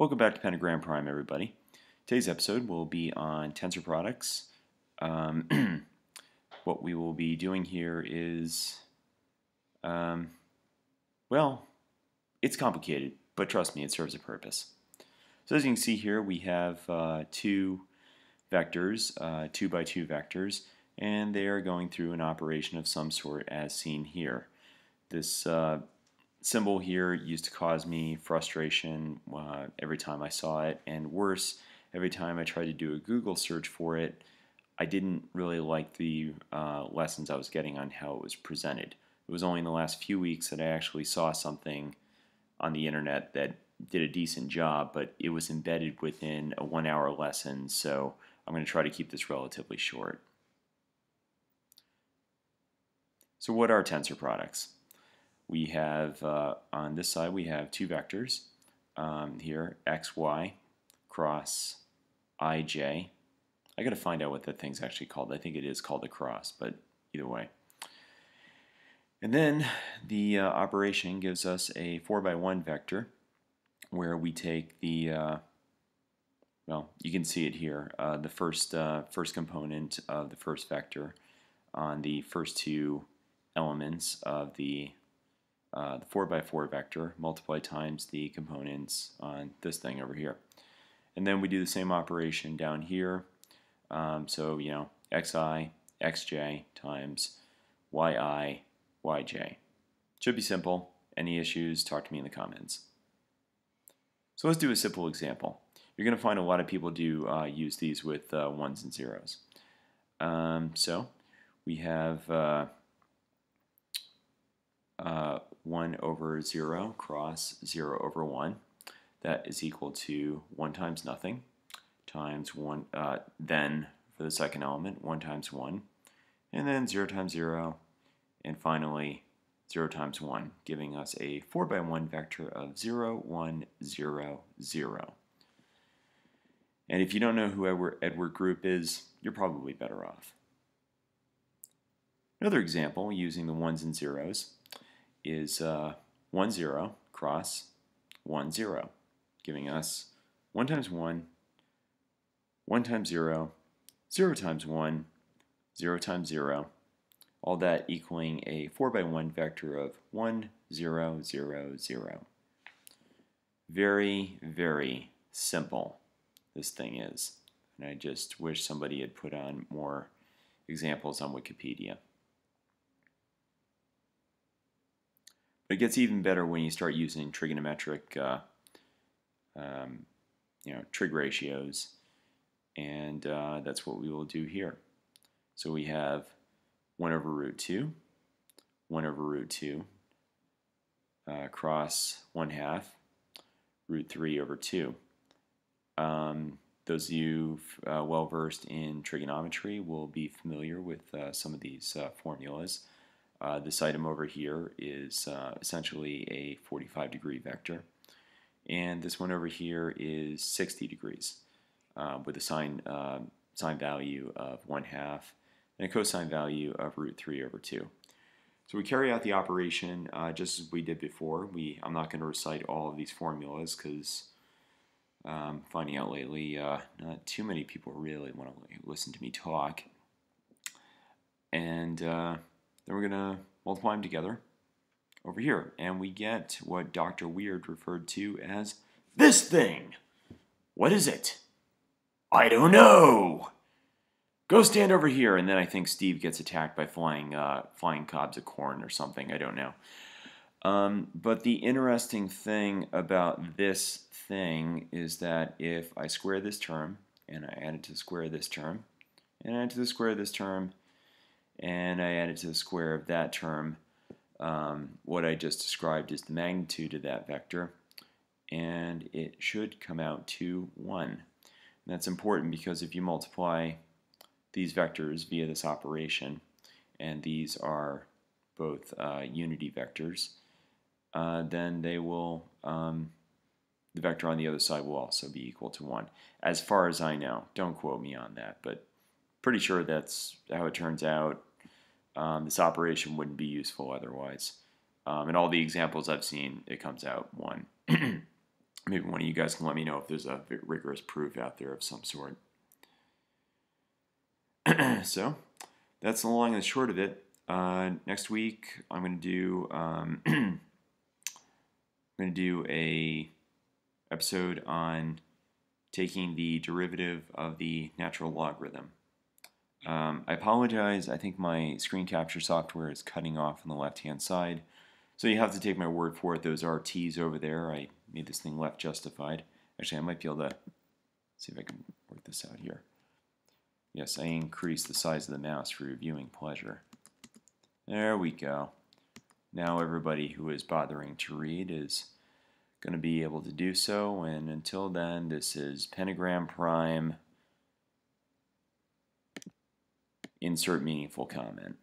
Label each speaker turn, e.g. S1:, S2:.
S1: Welcome back to Pentagram Prime, everybody. Today's episode will be on tensor products. Um, what we will be doing here is, um, well, it's complicated, but trust me, it serves a purpose. So as you can see here, we have uh, two vectors, uh, two by two vectors, and they are going through an operation of some sort as seen here. This uh, symbol here used to cause me frustration uh, every time I saw it, and worse, every time I tried to do a Google search for it, I didn't really like the uh, lessons I was getting on how it was presented. It was only in the last few weeks that I actually saw something on the internet that did a decent job, but it was embedded within a one hour lesson, so I'm going to try to keep this relatively short. So what are tensor products? We have uh, on this side we have two vectors um, here xy cross ij I gotta find out what that thing's actually called. I think it is called a cross but either way. And then the uh, operation gives us a 4 by 1 vector where we take the uh, well you can see it here uh, the first uh, first component of the first vector on the first two elements of the uh, the 4x4 vector multiplied times the components on this thing over here. And then we do the same operation down here. Um, so, you know, xi, xj times yi, yj. Should be simple. Any issues, talk to me in the comments. So let's do a simple example. You're going to find a lot of people do uh, use these with uh, ones and zeros. Um, so we have uh, uh 1 over 0 cross 0 over 1. That is equal to 1 times nothing times 1, uh, then for the second element, 1 times 1, and then 0 times 0, and finally 0 times 1, giving us a 4 by 1 vector of 0, 1, 0, 0. And if you don't know who Edward, Edward Group is, you're probably better off. Another example using the ones and zeros is uh, 1, 0 cross 1, 0, giving us 1 times 1, 1 times 0, 0 times 1, 0 times 0, all that equaling a 4 by 1 vector of 1, 0, 0, 0. Very, very simple this thing is. And I just wish somebody had put on more examples on Wikipedia. But it gets even better when you start using trigonometric, uh, um, you know, trig ratios, and uh, that's what we will do here. So we have 1 over root 2, 1 over root 2, uh, cross 1 half, root 3 over 2. Um, those of you uh, well versed in trigonometry will be familiar with uh, some of these uh, formulas. Uh, this item over here is uh, essentially a 45 degree vector. And this one over here is 60 degrees uh, with a sine, um, sine value of 1 half and a cosine value of root 3 over 2. So we carry out the operation uh, just as we did before. We, I'm not going to recite all of these formulas because um, finding out lately uh, not too many people really want to listen to me talk. And uh, then we're going to multiply them together over here. And we get what Dr. Weird referred to as this thing. What is it? I don't know. Go stand over here. And then I think Steve gets attacked by flying, uh, flying cobs of corn or something. I don't know. Um, but the interesting thing about this thing is that if I square this term, and I add it to the square of this term, and add it to the square of this term, and I added to the square of that term um, what I just described is the magnitude of that vector and it should come out to 1. And that's important because if you multiply these vectors via this operation and these are both uh, unity vectors uh, then they will um, the vector on the other side will also be equal to 1 as far as I know don't quote me on that but pretty sure that's how it turns out um, this operation wouldn't be useful otherwise. Um, in all the examples I've seen, it comes out 1. maybe one of you guys can let me know if there's a rigorous proof out there of some sort. so that's the long and the short of it. Uh, next week, I'm going to do um, I'm going to do a episode on taking the derivative of the natural logarithm. Um, I apologize. I think my screen capture software is cutting off on the left-hand side. So you have to take my word for it. Those are T's over there. I made this thing left justified. Actually, I might be able to see if I can work this out here. Yes, I increase the size of the mouse for your viewing pleasure. There we go. Now everybody who is bothering to read is going to be able to do so. And until then, this is Pentagram Prime. Insert meaningful comment.